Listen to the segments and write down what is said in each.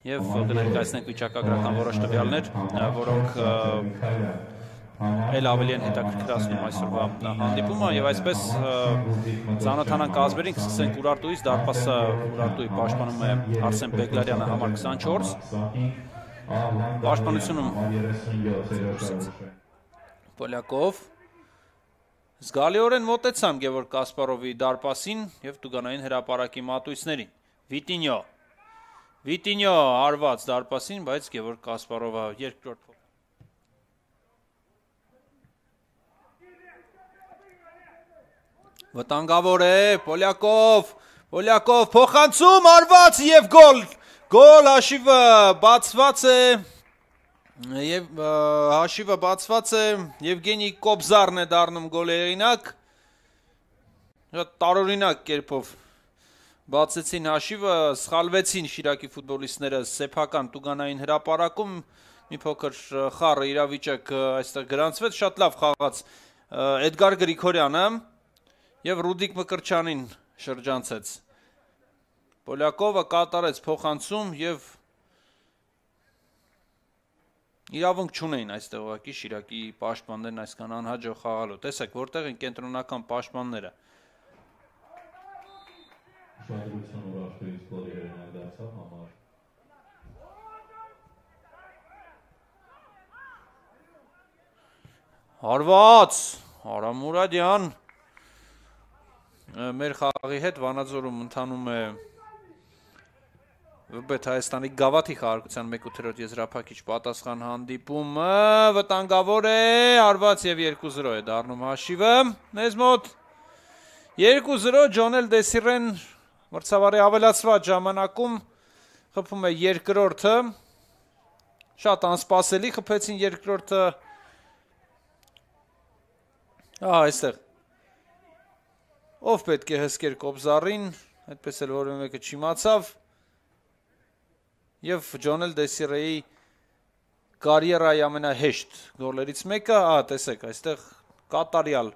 Եվ կներկայացնենք վիճակագրական որոշ տվյալներ, որոնք էլ ավելի են հետաքրքրացնում այսօրվա հանդիպումը եւ այսպես ցանոթանան կազմերին կսկսենք Ուրարտուից դարպասը Ուրարտուի պաշտպանում է Արսեն Բեգլարյանը համար 24 պաշտպանությունում Պոլյակով. Զգալիորեն մոտեցան Գևորգ Կասպարովի դարպասին եւ Տուգանային հրաապարակի մատույցներին Վիտինյո Վիտինյո արված դարպասին, բայց Գևորգ Կասպարովը երկրորդ Վտանգավոր է, Պոլյակով, Պոլյակով փոխանցում արված եւ գոլ։ Գոլ հաշիվը բացված է եւ հաշիվը բացված է Եվգենի Կոբզարն է դառնում գոլերինակ։ Տարօրինակ կերպով բացեցին հաշիվը, սխալվեցին Շիրակի ֆուտբոլիստները սեփական Տուգանային հրաապարակում մի փոքր խառը իրավիճակ այստեղ գրանցվեց, շատ լավ խաղաց Էդգար Գրիգորյանը եւ Ռուդիկ Մկրչյանին շրջանցեց։ Պոլյակովը կատարեց փոխանցում եւ իրավունք չունեին այստեղ ուղակի Շիրակի պաշտպաններն այսքան անհաջող խաղալու։ Տեսեք, որտեղ են կենտրոնական պաշտպանները։ Ուշադրություն ուրախտույց գոլերն դարձավ համար Հարված Արամ Մուրադյան մեր խաղի հետ Վանաձորում ընթանում է Վբեթ Հայաստանի Գավաթի խաղարկության 1/8 եզրափակիչ պատասխան հանդիպումը վտանգավոր է հարված եւ 2-0 է դառնում հաշիվը մեզ մոտ 2-0 Ջոնել Դեսիրեն Մրցավարի ավելացված ժամանակում խփում է երկրորդը, շատ անսպասելի խփեցին երկրորդը, ահա այստեղ, ով պետք է հսկեր կոբզարին, այդպես էլ որը մեկը չիմացավ, և Ջոնել Դեսիրեի կարիերայի ամենահեշտ գոլերից մեկը, ահա տեսեք, այստեղ կատարյալ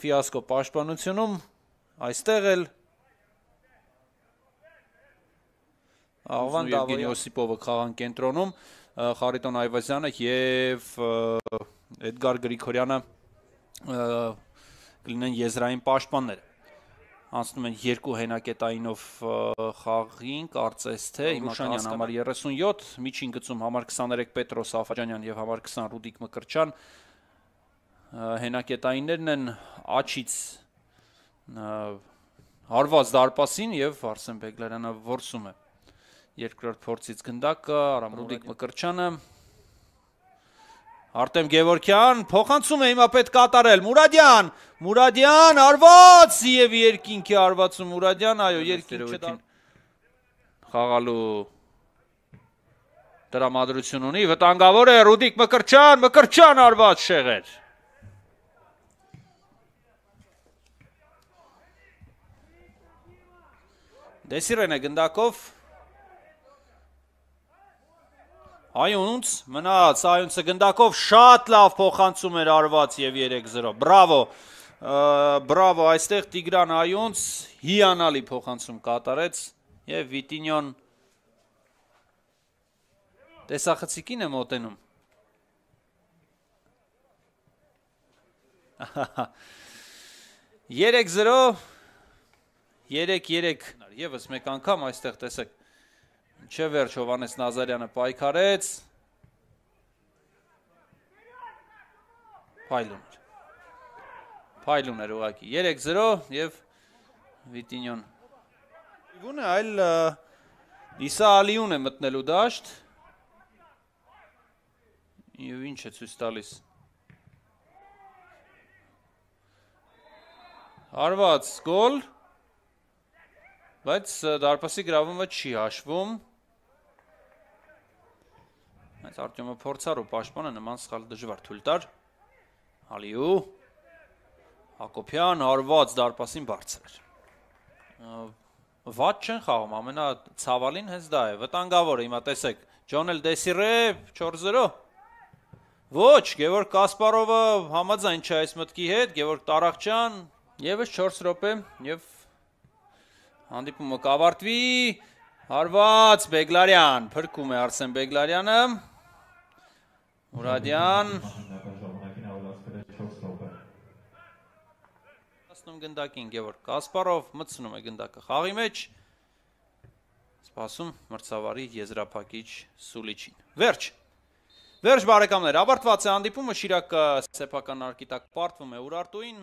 ֆիասկո պաշտպանությունում, այստեղ էլ Աղվան Դավոյանի Օսիպովը խաղան կենտրոնում, Խարիտոն Այվազյանը եւ Էդգար Գրիգորյանը կլինեն եզրային պաշտպանները անցնում են երկու հենակետայինով խաղին, կարծես թե Իմուշանյան համար 37, միջին գծում համար 23 Պետրոս Աֆաջանյան եւ համար 20 Ռուդիկ Մկրչյան հենակետայիններն են աչից հարված դարպասին եւ Արսեն Բեգլարյանը որսում է երկրորդ փորձից գնդակը, Արամրուդիկ Մկրչյանը, Արտեմ Գևորքյան, փոխանցում է հիմա պետք կատարել, Մուրադյան, Մուրադյան, արված և երկինքի արվածում Մուրադյան, այո, երկինք չդան խաղալու տրամադրություն ունի, վտանգավոր է Ռուդիկ Մկրչյան, Մկրչյան արված շեղեր։ Դեսիրեն է գնդակով, Այունց մնաց, այունցը գնդակով շատ լավ փոխանցում էր արված եւ 3-0։ Բրավո։ Բրավո, այստեղ Տիգրան Այունց հիանալի փոխանցում կատարեց եւ Վիտինյոն տեսախցիկին է մոտենում։ Երեք 0 3-3 եւս մեկ անգամ այստեղ տեսեք Չէ վերջ Հովանես Նազարյանը պայքարեց։ Փայլուն էր։ Փայլուն էր ուղակի 3-0 եւ Վիտինյոն Իվունը այլ Իսա Ալիուն է մտնելու դաշտ։ Եվ ինչ է ցույց տալիս։ Հարված գոլ բայց դարպասի գրավումը չի հաշվում Այս Արտյոմը փորձառու պաշտպանը նման սխալ դժվար թույլ տար։ Հալիու Հակոբյան հարված դարպասին բարձր էր։ Վատ չեն խաղում, ամենացավալին հենց դա է։ Վտանգավոր է, հիմա տեսեք, Ջոնել Դեսիրե 4-0։ Ոչ, Գևորգ Կասպարովը համաձայն չէ այս մտքի հետ, Գևորգ Տարախչյան եւս 4 րոպե եւ հանդիպումը կավարտվի Հարված Բեգլարյան, փրկում է Արսեն Բեգլարյանը։ Մուրադյան։ Հասնում գնդակին Գևորգ Կասպարով մտցնում է գնդակը խաղի մեջ։ Սպասում մրցավարի եզրափակիչ Սուլիչին։ Վերջ։ Վերջ բարեկամներ, ավարտված է հանդիպումը, Շիրակը սեփական արկիտակ պարտվում է Ուրարտուին,